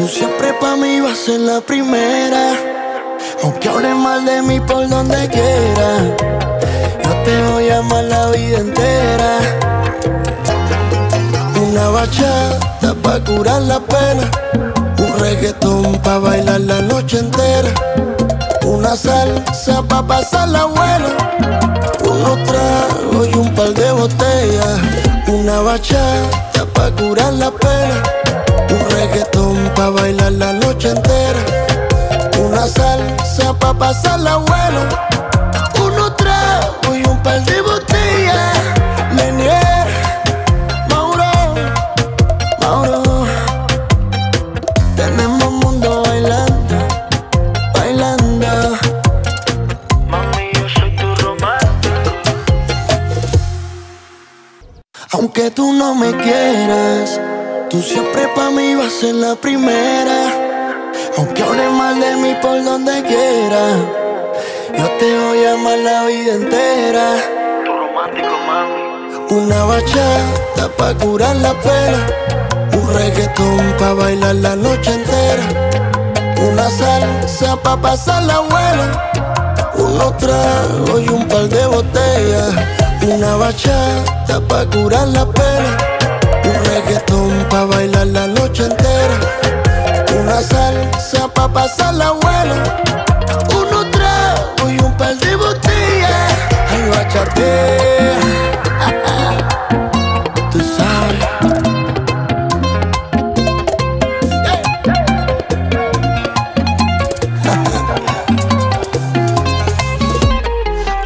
Tú siempre pa' mí vas a ser la primera. Aunque hable mal de mí por donde quiera. Yo te voy a amar la vida entera. Una bachata pa' curar la pena. Un reggaetón pa' bailar la noche entera. Una salsa pa' pasar la buena. Unos tragos y un par de botellas. Una bachata pa' curar la pena. Pa' bailar la noche entera. Una salsa pa' pasar la buena. Unos tragos y un par de botellas. Lenier, Mauro, Mauro. Tenemos mundo bailando, bailando. Mami, yo soy tu romántico. Aunque tú no me quieras, tú siempre pa' mí vas a ser la primera. Aunque hable mal de mí por donde quiera, yo te voy a amar la vida entera. Tu romántico, mami. Una bachata pa' curar la pena, un reggaetón pa' bailar la noche entera. Una salsa pa' pasar la buena, unos tragos y un par de botellas. Una bachata pa' curar la pena, reggaetón pa' bailar la noche entera. Una salsa pa' pasar la buena, unos tragos y un par de botellas. Ay, bachatea. Tú sabes.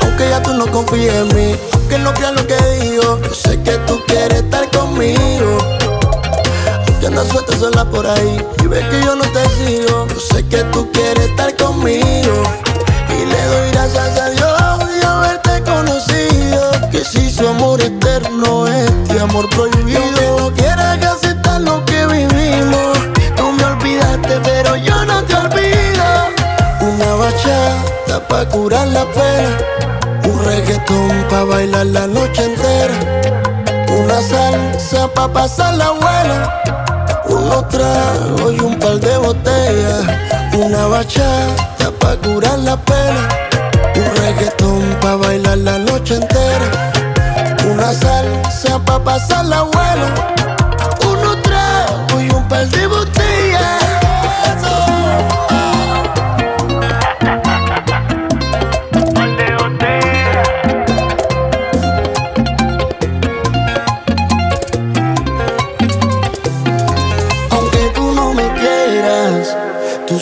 Aunque ya tú no confíes en mí, aunque no creas lo que digo, y ves que yo no te sigo, yo sé que tú quieres estar conmigo. Y le doy gracias a Dios de haberte conocido, que si su amor eterno es este amor prohibido. No quieras que aceptar lo que vivimos, tú me olvidaste pero yo no te olvido. Una bachata pa' curar la pena, un reggaetón pa' bailar la noche entera, una salsa pa' pasar la buena, bachata pa' curar la pena, un reggaetón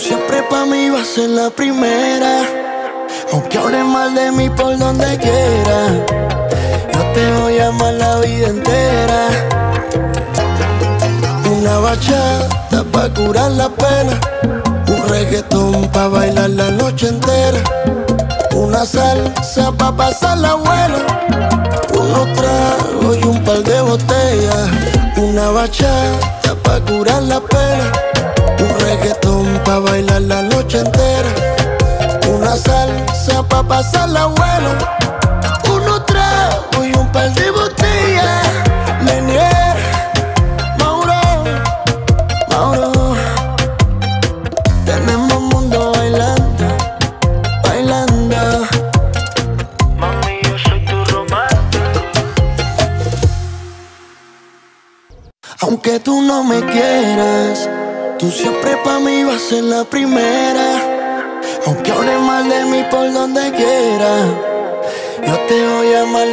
siempre pa' mí vas a ser la primera. Aunque hable mal de mí por donde quiera, yo te voy a amar la vida entera. Una bachata pa' curar la pena, un reggaetón pa' bailar la noche entera. Una salsa pa' pasar la buena, unos tragos y un par de botellas. Una bachata pa' curar la pena, pa' bailar la noche entera. Una salsa pa' pasar la buena, unos tragos y un par de botellas. Lenier, Mauro, Mauro, tenemos mundo bailando, bailando. Mami, yo soy tu romántico. Aunque tú no me quieras, tú siempre pa' mí vas a ser la primera. Aunque hable mal de mí por donde quiera, yo te voy a amar